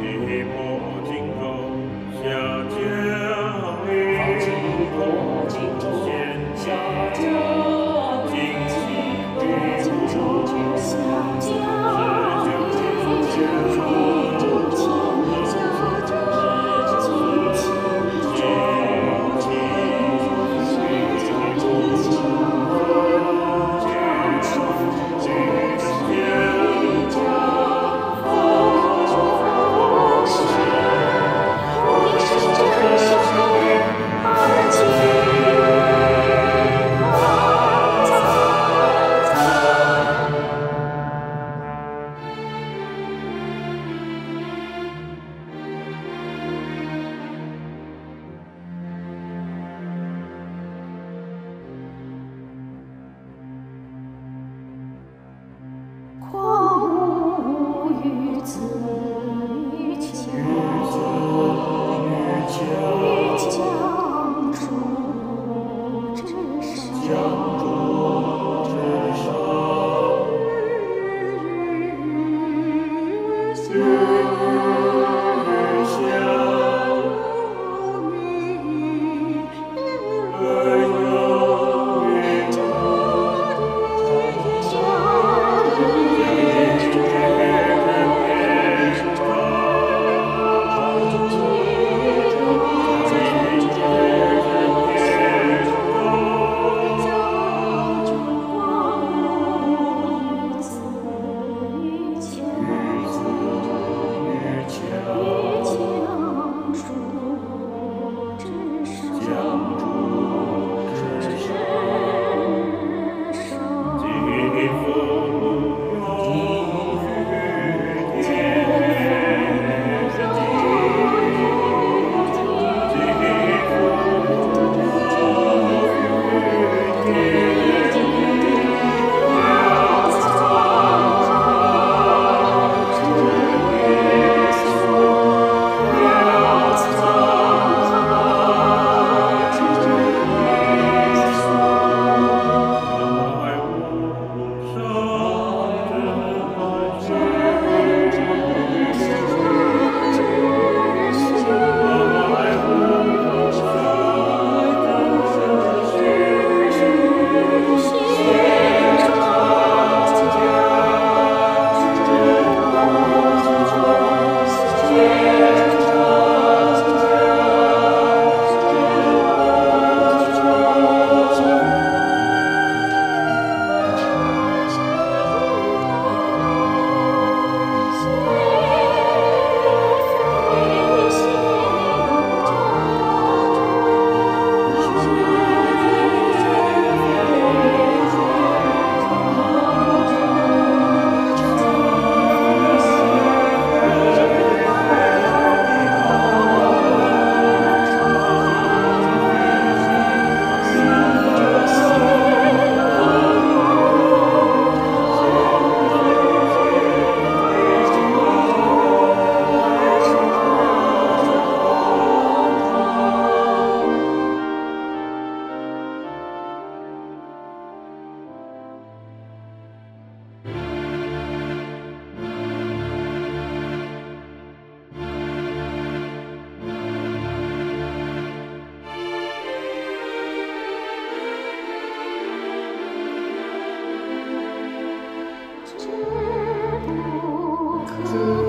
Keep to Jesus.